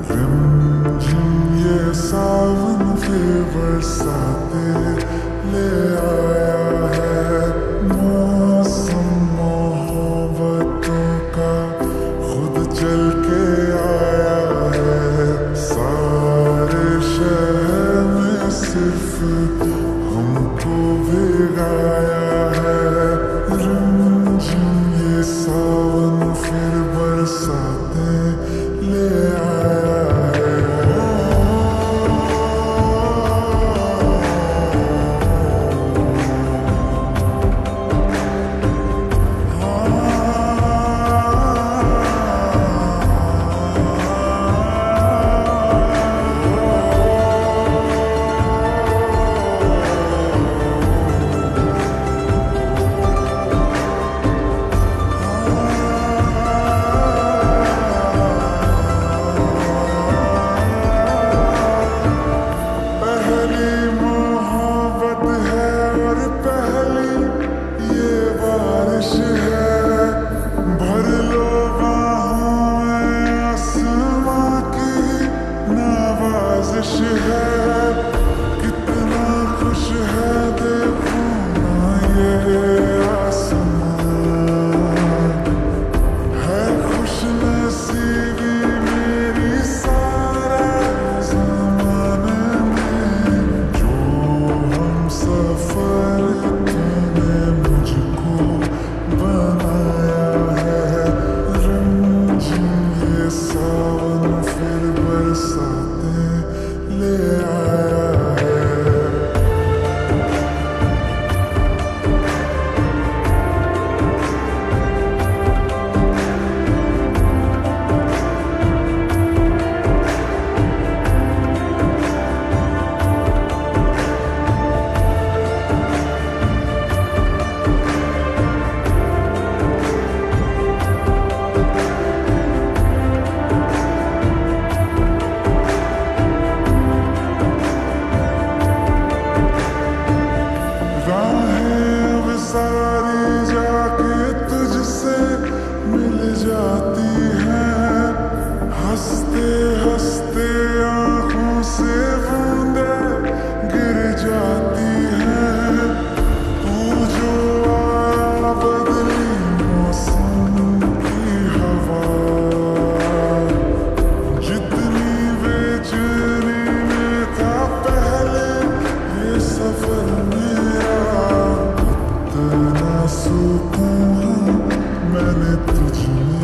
Vengeance, yes, I will never stop it. Mm-hmm.